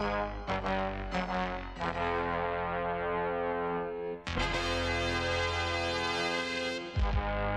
Thank Bye.